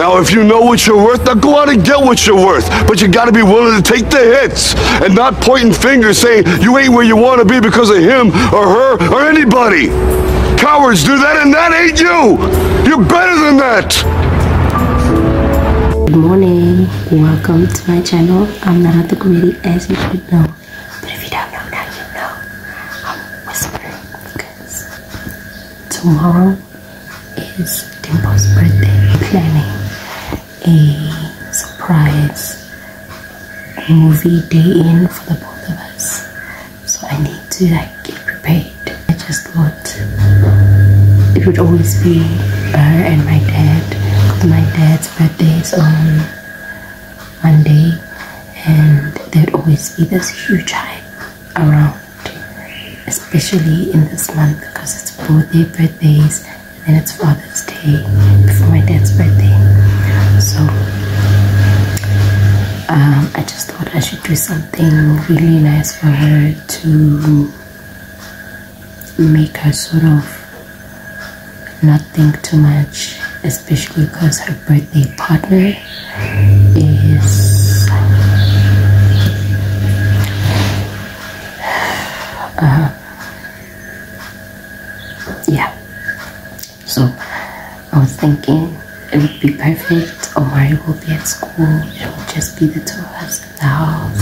Now, if you know what you're worth, now go out and get what you're worth. But you gotta be willing to take the hits and not pointing fingers saying you ain't where you wanna be because of him or her or anybody. Cowards do that and that ain't you. You're better than that. Good morning, welcome to my channel. I'm Lerato Kubedi as you should know. But if you don't know now, you know. I'm whispering because tomorrow is Dimple's birthday. Planning a surprise movie day in for the both of us. So I need to like get prepared. I just thought it would always be her and my dad. Because my dad's birthday is on Monday and there'd always be this huge hype around especially in this month because it's both their birthdays and it's Father's Day before my dad's birthday. So um, I just thought I should do something really nice for her to make her sort of not think too much, especially because her birthday partner is uh, yeah. So I was thinking it would be perfect. Omari will be at school. It will just be the two of us in the house.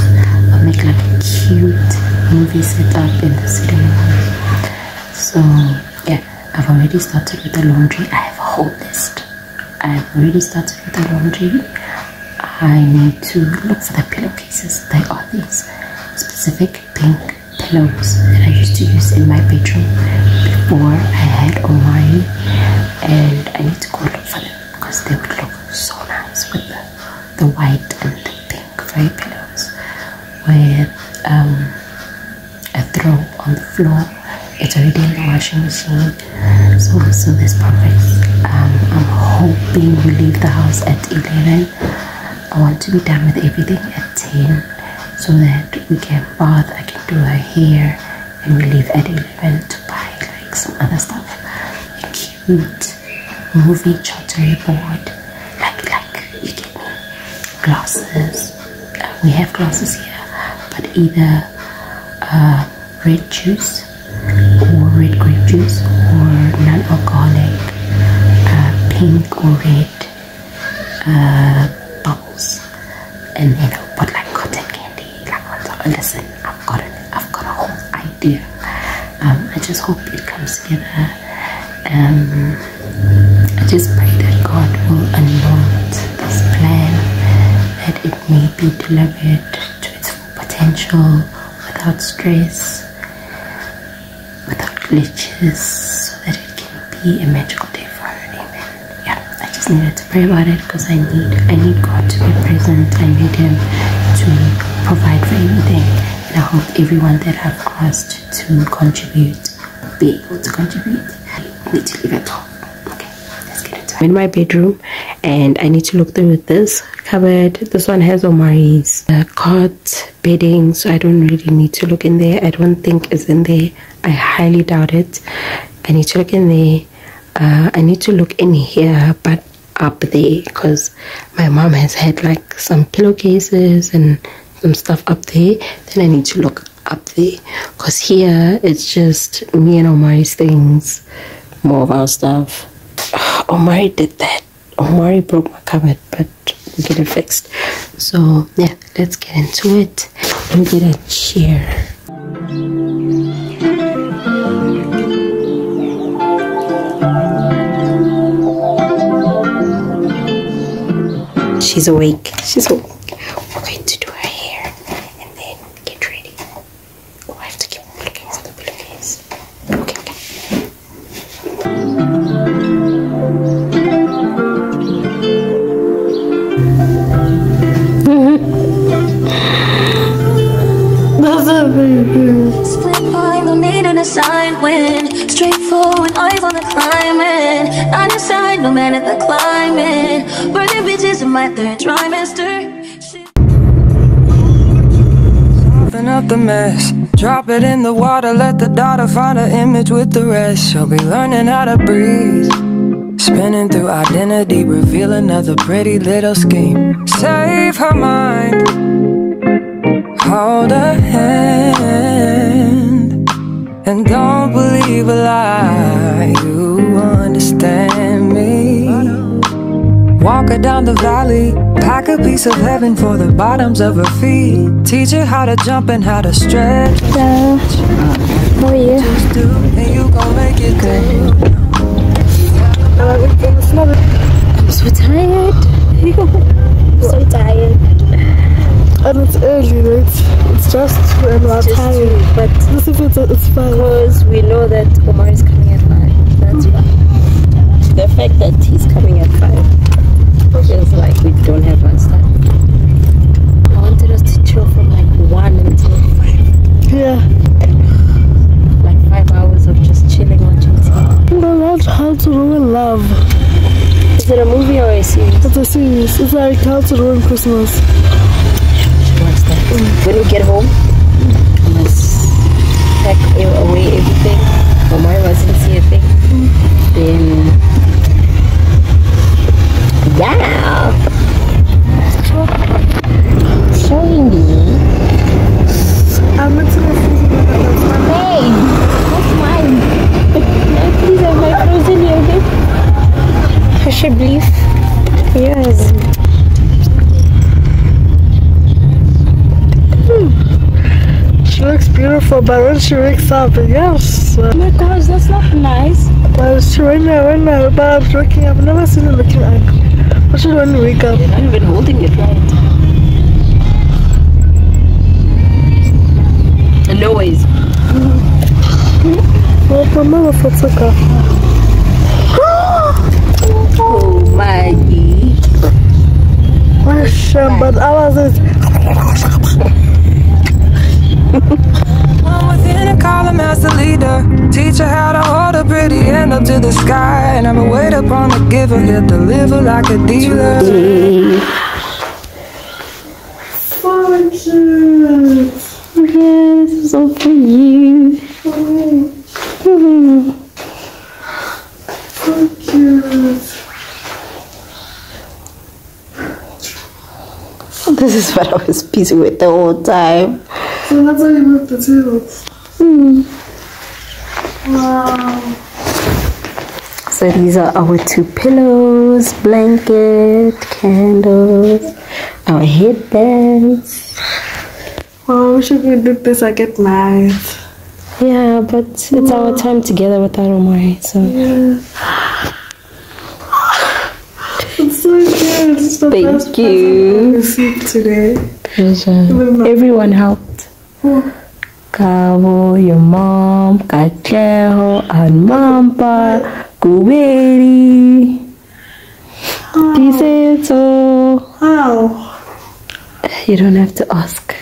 I'll make like a cute movie setup in the sitting room. So yeah, I've already started with the laundry. I have a whole list. I've already started with the laundry. I need to look for the pillowcases. They are these specific pink pillows that I used to use in my bedroom before I had Omari and I need to go look for them because they would look so nice with the, the white and the pink fur pillows with um, a throw on the floor. It's already in the washing machine. So so this perfect um, I'm hoping we leave the house at 11 I want to be done with everything at 10 so that we can bath I can do her hair and we leave at 11 to buy like some other stuff. A cute movie charcuterie board get glasses. Uh, we have glasses here but either uh, red juice or red grape juice or non-alcoholic uh, pink or red uh, bubbles. And then I'll put like cotton candy like top. Listen I've got it I've got a whole idea. Um, I just hope it comes together. Um, I just pray that God will plan that it may be delivered to its full potential without stress without glitches so that it can be a magical day for her amen yeah I just needed to pray about it because I need I need God to be present. I need him to provide for everything. And I hope everyone that I've asked to contribute will be able to contribute. I need to leave it. All okay let's get it. I'm in my bedroom and I need to look through this cupboard. This one has Omari's uh, cot bedding so I don't really need to look in there. I don't think it's in there. I highly doubt it. I need to look in there. Uh, I need to look in here but up there because my mom has had like some pillowcases and some stuff up there. Then I need to look up there because here it's just me and Omari's things more of our stuff. Omari did that. Omari broke my cupboard but we get it fixed. So yeah let's get into it. Let me get a chair. She's awake. She's awake side no matter the climate. Burning bitches in my third trimester. Soften up the mess. Drop it in the water, let the daughter find her image with the rest. She'll be learning how to breathe. Spinning through identity, reveal another pretty little scheme. Save her mind. Hold her hand. And don't believe a lie. You Walk her down the valley. Pack a piece of heaven for the bottoms of her feet. Teach her how to jump and how to stretch. Hello. How are you? Just do, and you gon' make it good. Oh, I'm so tired. I'm so tired. And it's early, right? It's just two and we're tired. But This if it's, it's fine. because we know that Omar is coming at 5. That's why. The fact that he's coming at 5 feels like we don't have much time. I wanted us to chill from like 1 until 5. Yeah. Like 5 hours of just chilling watching TV. No, not How to Ruin Love. Is it a movie or a series? It's a series. It's like How to Ruin Christmas. Watch that. When we get home, I must pack away everything. Omar wasn't see a thing. Then, yeah. Showing me. I'm meant to go frozen yogurt. Hey, that's mine. Please have my frozen yogurt. I should believe. Yes. She looks beautiful, but when she wakes up, yes. Oh my gosh, that's not nice. But she when I when I but I'm waking up, I've never seen her looking ugly. What should when you wake up? You're not even holding it right. No ways. Well, my mama for her. Oh my My shame, but I was One within a column as the leader. Teach her how to hold a pretty hand up to the sky. Never wait upon the giver, he'll deliver like a dealer. so cute. Okay, this is all for you. So cute. This is what I was busy with the whole time. So that's how you move the tables. Wow. So these are our two pillows, blanket, candles, our headbands. Wow, I wish I could do this. I get mad. Yeah, but it's our time together without Omari, so Yeah. It's so cute. It's the Thank you. Today. pleasure. Everyone helped. Cabo, your mom, Kacheho, and Mampa, Kuberi. Oh. Diseto. Wow. Oh. You don't have to ask.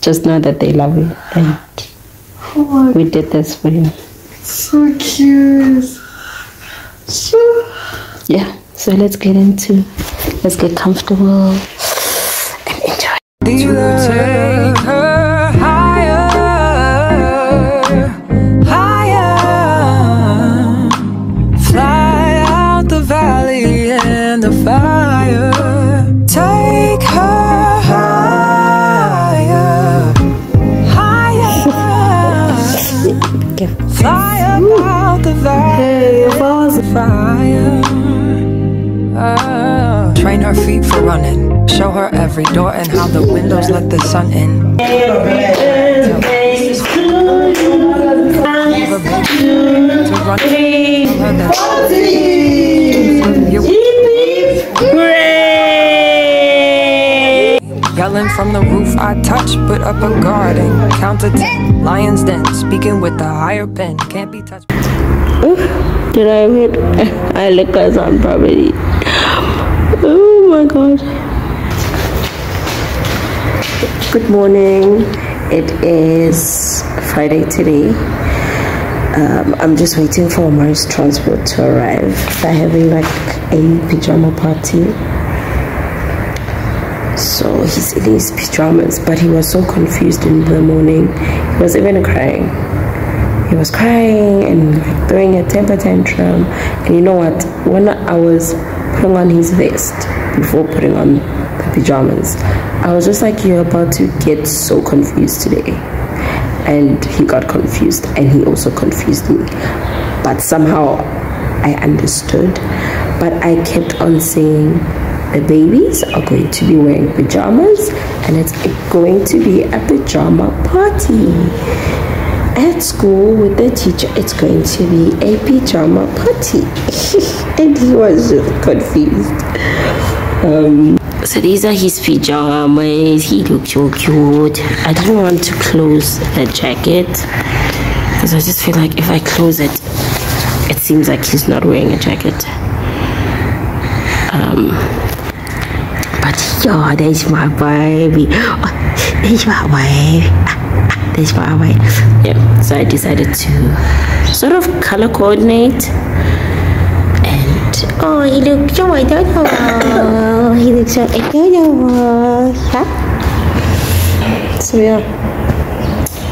Just know that they love you and Oh we did this for you. so cute. So Yeah, so let's get into, let's get comfortable and enjoy. Show her every door and how the windows let the sun in. To Yelling from the roof, I touch, put up a guard and count to ten. Lions den, speaking with the higher pen, can't be touched. Did I hit? I look us on property. Oh my god. Good morning. It is Friday today. Um, I'm just waiting for Omari's transport to arrive. They're having like a pajama party. So he's in his pajamas, but he was so confused in the morning. He was even crying. He was crying and throwing a temper tantrum. And you know what? When I was putting on his vest before putting on the pajamas, I was just like, You're about to get so confused today. And he got confused and he also confused me. But somehow I understood. But I kept on saying, the babies are going to be wearing pajamas and it's going to be a pajama party. At school with the teacher, it's going to be a pajama party. and he was just confused. Um, so these are his pajamas. He looks so cute. I didn't want to close the jacket because I just feel like if I close it, it seems like he's not wearing a jacket. Um, but yeah, there's my baby. Oh, there's my baby. There's my baby. Yeah, so I decided to sort of color coordinate. Oh, he looks so adorable. he looks so adorable. Huh? So yeah,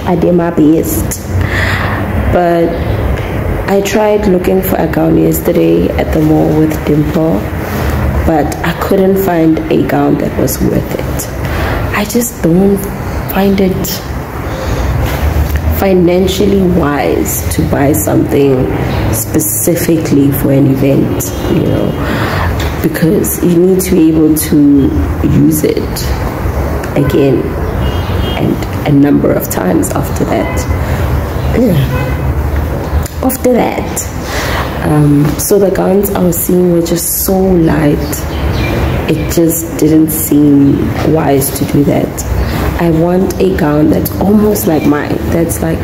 I did my best. But I tried looking for a gown yesterday at the mall with Dimple but I couldn't find a gown that was worth it. I just don't find it financially wise to buy something specifically for an event, you know, because you need to be able to use it again and a number of times after that. Yeah. After that, um, so the gowns I was seeing were just so light. It just didn't seem wise to do that. I want a gown that's almost like mine. That's like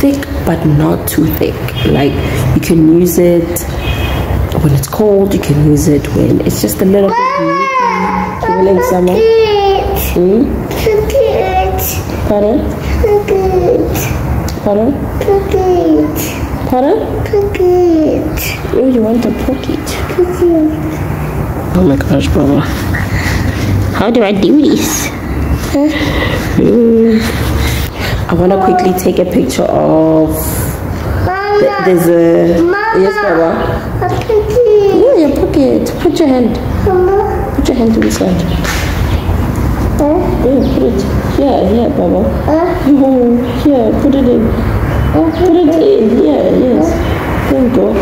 thick but not too thick. Like you can use it when it's cold. You can use it when it's just a little bit. Feeling summer. Hmm? Pardon? Pardon? Pardon? Pocket. Oh, you want a pocket? Pocket. Oh my gosh, Baba. How do I do this? Huh? I want to quickly take a picture of. Th there's a. Mama. Yes, Baba. A pocket. Yeah, your pocket. Put your hand. Mama. Put your hand to the side. Huh? Yeah, put it. Yeah, yeah, Baba. Huh? Yeah, put it in. Oh, put it in. Yeah, yes. There we go.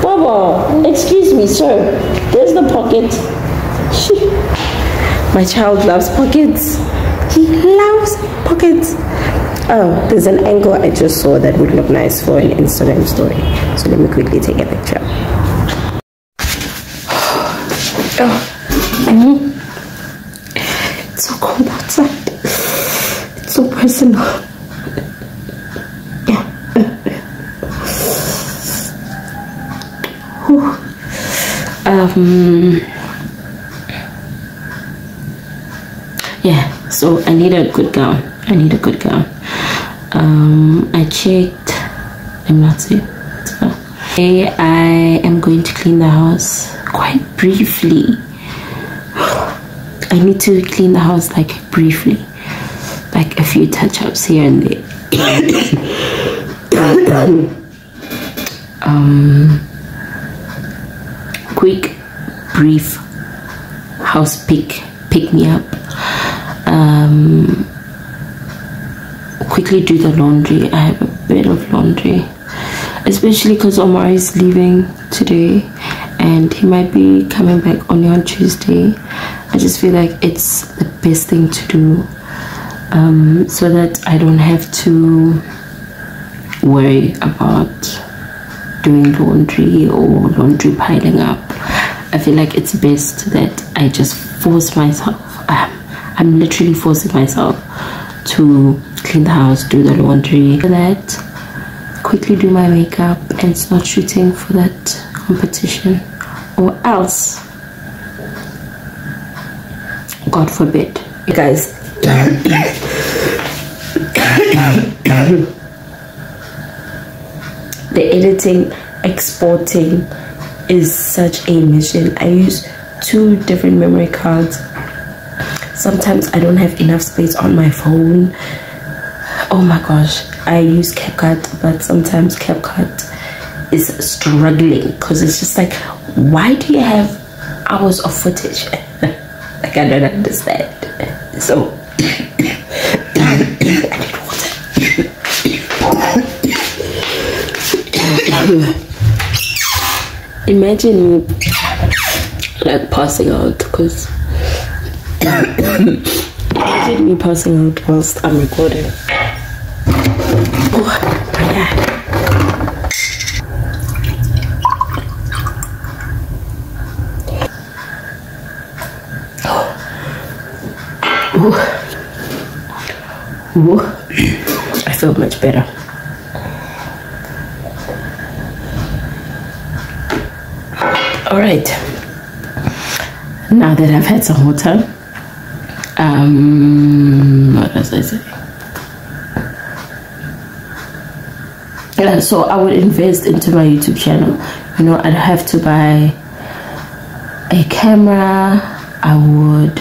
Baba, excuse me, sir. There's the pocket. My child loves pockets. Loves pockets. Oh, there's an angle I just saw that would look nice for an Instagram story. So let me quickly take a picture. Oh. Mm. It's so cold outside. It's so personal. Yeah. um yeah so i need a good gown i need a good gown um i checked. I'm not see so i am going to clean the house quite briefly. I need to clean the house like briefly. Like a few touch-ups here and there. Um quick brief house pick pick me up um, quickly do the laundry. I have a bit of laundry especially because omar is leaving today and he might be coming back only on tuesday. I just feel like it's the best thing to do um, so that i don't have to worry about doing laundry or laundry piling up. I feel like it's best that I just force myself. I'm literally forcing myself to clean the house, do the laundry, that quickly do my makeup and start shooting for that competition. Or else God forbid. You guys. The editing exporting is such a mission. I use two different memory cards sometimes i don't have enough space on my phone oh my gosh i use CapCut but sometimes CapCut is struggling because it's just like why do you have hours of footage like i don't understand so imagine me like passing out because imagine me passing out whilst i'm recording oh, yeah. Ooh. Ooh. I feel much better. All right. Now that I've had some water, um, what else I say? Yeah, so I would invest into my YouTube channel. You know, I'd have to buy a camera. I would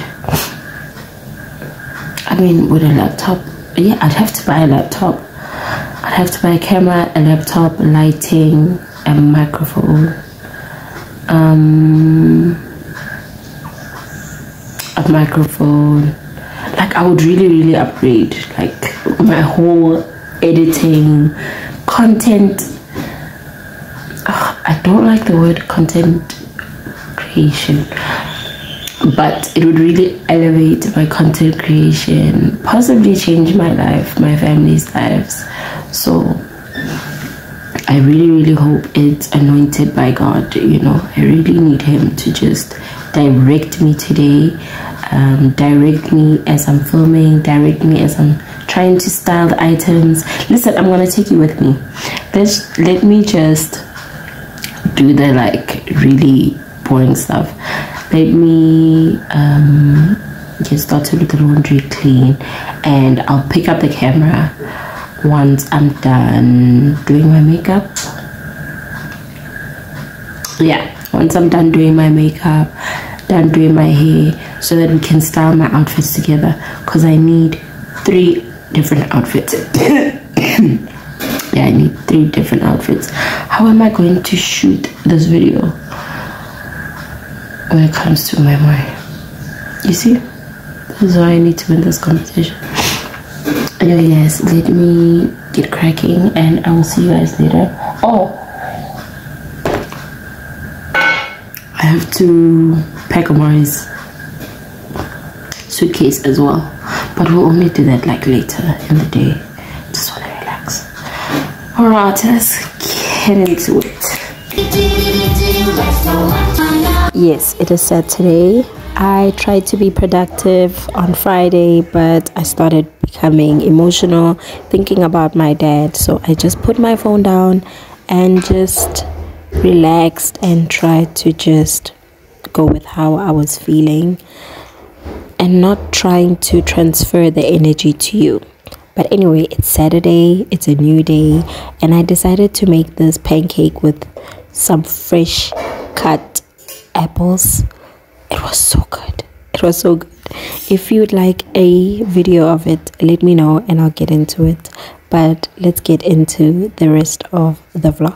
I mean, with a laptop, yeah, I'd have to buy a laptop. I'd have to buy a camera, a laptop, lighting, a microphone, um, microphone. Like, I would really, really upgrade, like, my whole editing, content. I don't like the word content creation but it would really elevate my content creation possibly change my life my family's lives so i really really hope it's anointed by god you know i really need him to just direct me today um, direct me as i'm filming direct me as i'm trying to style the items. Listen i'm gonna take you with me. Let's let me just do the like really boring stuff. Let me um, get started with the laundry clean and I'll pick up the camera once I'm done doing my makeup. Yeah once I'm done doing my makeup done doing my hair so that we can style my outfits together because I need three different outfits yeah I need three different outfits how am I going to shoot this video when it comes to my mind? You see, this is why I need to win this competition. Anyway, guys, let me get cracking and I will see you guys later. Oh, I have to pack Omari's suitcase as well, but we'll only do that like later in the day. Just want to relax. Alright, let's get into it. Yes, it is Saturday. I tried to be productive on Friday, but I started becoming emotional thinking about my dad. So I just put my phone down and just relaxed and tried to just go with how I was feeling and not trying to transfer the energy to you. But anyway, it's Saturday, it's a new day, and I decided to make this pancake with some fresh cut apples. It was so good. It was so good. If you'd like a video of it, let me know and I'll get into it. But let's get into the rest of the vlog.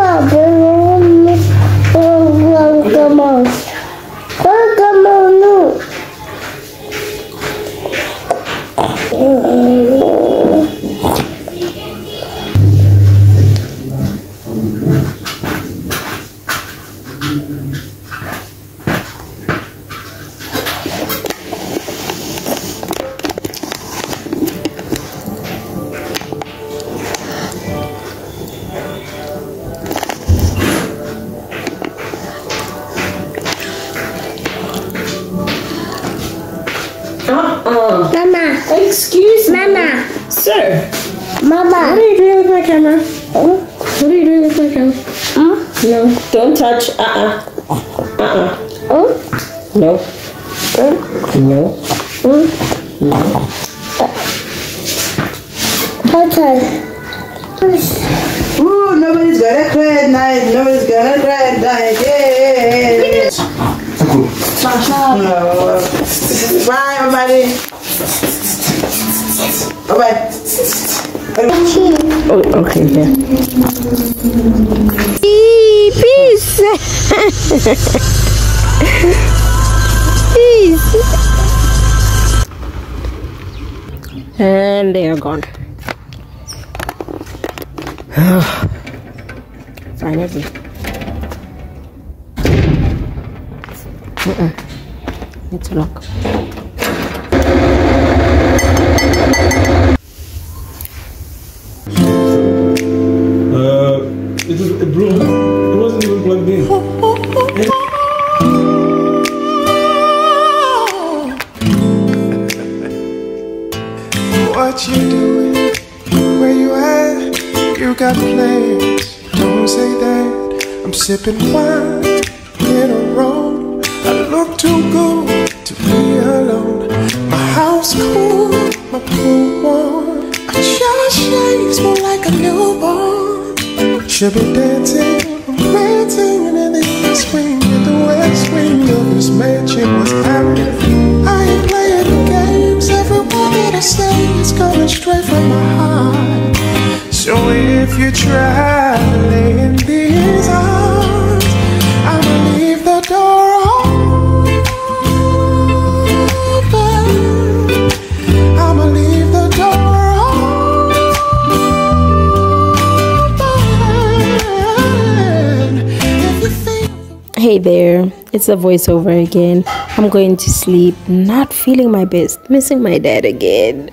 don't touch. Uh-uh. Uh-uh. Hmm? No. No. No. Okay. Ooh, nobody's gonna cry at night. Nobody's gonna cry at night. Yay! No. Bye, everybody. Bye bye. Oh, okay, yeah. Peace. And they are gone. What you doing? Where you at? You got plans? Don't say that. I'm sipping wine in a row. I look too good to be alone. My house cool, my pool warm. I just shades more like a newborn. Should be dancing, romancing, and in the east wing, in the west wing of this mansion was happening. Straight from my heart. So if you try to lay in these arms, I'ma leave the door open. I'ma leave the door open. Hey there, it's a voiceover again. I'm going to sleep, not feeling my best, missing my dad again.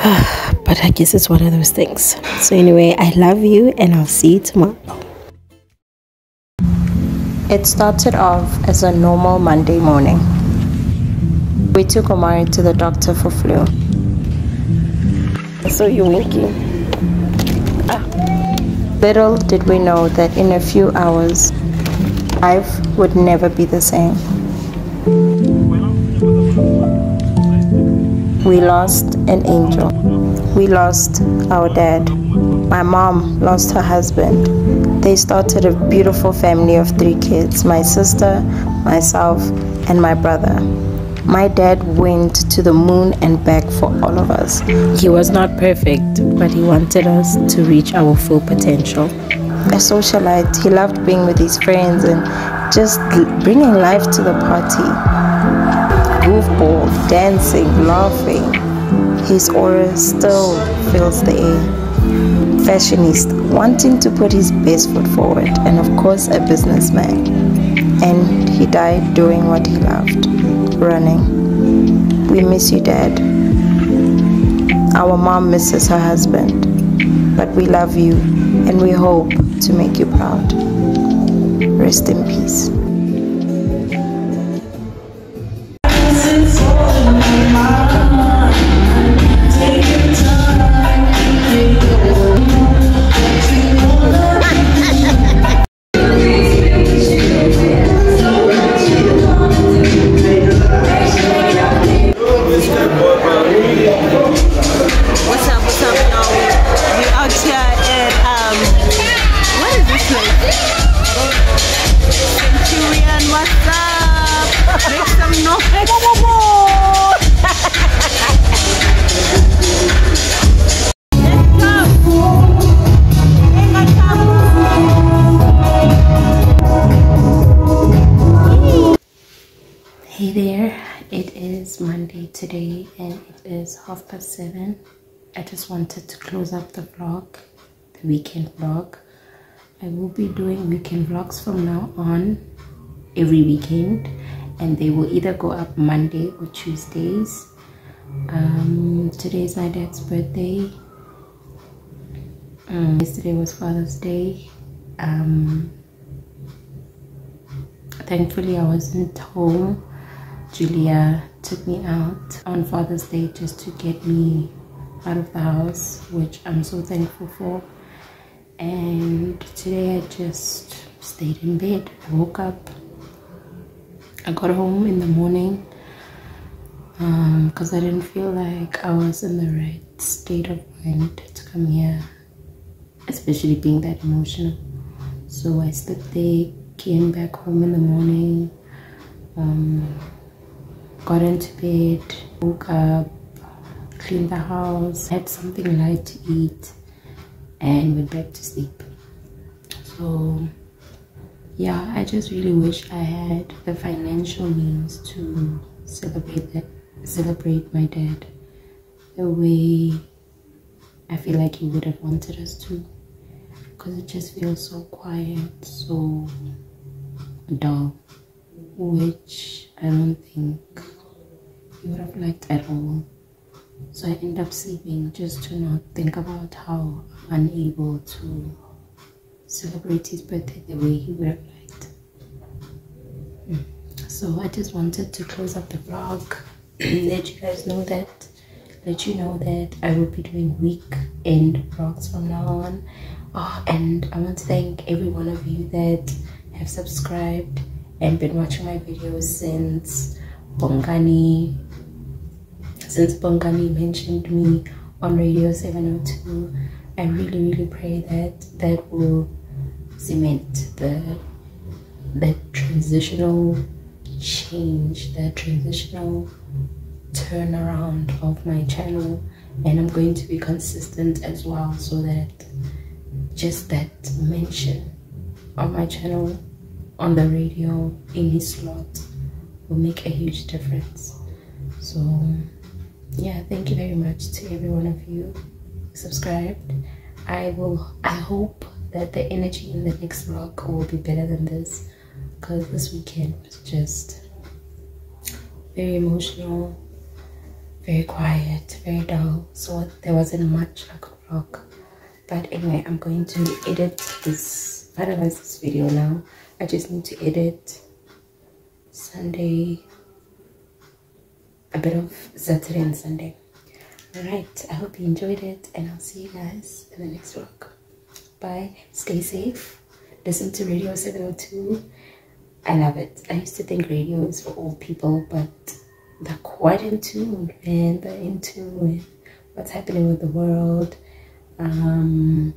but I guess it's one of those things. So, anyway, I love you and I'll see you tomorrow. It started off as a normal Monday morning. We took Omari to the doctor for flu. So you winking. Little did we know that in a few hours, life would never be the same. We lost an angel. We lost our dad. My mom lost her husband. They started a beautiful family of three kids my sister, myself, and my brother. My dad went to the moon and back for all of us. He was not perfect, but he wanted us to reach our full potential. A socialite, he loved being with his friends and just bringing life to the party goofball, dancing, laughing. His aura still fills the air. Fashionista, wanting to put his best foot forward, and of course, a businessman. And he died doing what he loved running. We miss you, Dad. Our mom misses her husband, but we love you and we hope to make you proud. Rest in peace. Wanted to close up the vlog, the weekend vlog. I will be doing weekend vlogs from now on every weekend and they will either go up Monday or Tuesdays. Um, today is my dad's birthday. Um, yesterday was Father's Day. Um, thankfully, I wasn't home Julia took me out on Father's Day just to get me out of the house, which I'm so thankful for. And today I just stayed in bed. I woke up. I got home in the morning because um, I didn't feel like I was in the right state of mind to come here, especially being that emotional. So I slept there, came back home in the morning, um, got into bed, woke up, cleaned the house, had something light to eat, and went back to sleep. So yeah, I just really wish I had the financial means to celebrate that celebrate my dad the way I feel like he would have wanted us to because it just feels so quiet, so dull, which I don't think he would have liked at all. So I end up sleeping just to not think about how unable to celebrate his birthday the way he would have liked. Hmm. So I just wanted to close up the vlog let you guys know that let you know that I will be doing weekend vlogs from now on oh, and I want to thank every one of you that have subscribed and been watching my videos since Bongani since Bongani mentioned me on Radio 702 I really really pray that that will cement the the transitional change the transitional turnaround of my channel. And I'm going to be consistent as well so that just that mention on my channel on the radio in his slot will make a huge difference. So yeah thank you very much to every one of you subscribed I will I hope that the energy in the next vlog will be better than this because this weekend was just very emotional very quiet, very dull, so there wasn't much I could vlog. But anyway, I'm going to edit this, finalize this video now. I just need to edit Sunday, a bit of Saturday and Sunday. Alright, I hope you enjoyed it and I'll see you guys in the next vlog. Bye, stay safe, listen to Radio 702. I love it. I used to think radio is for old people, but they're quite in tune and they're in tune with what's happening with the world um,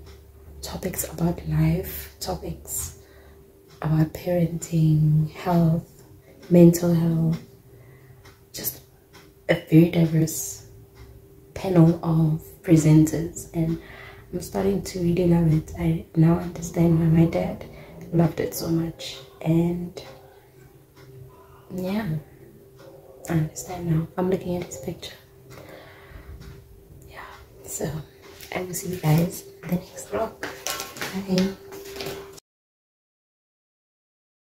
topics about life topics about parenting health mental health a very diverse panel of presenters and i'm starting to really love it i now understand why my dad loved it so much and yeah I understand now. I'm looking at this picture. Yeah, so I will see you guys in the next vlog. Bye.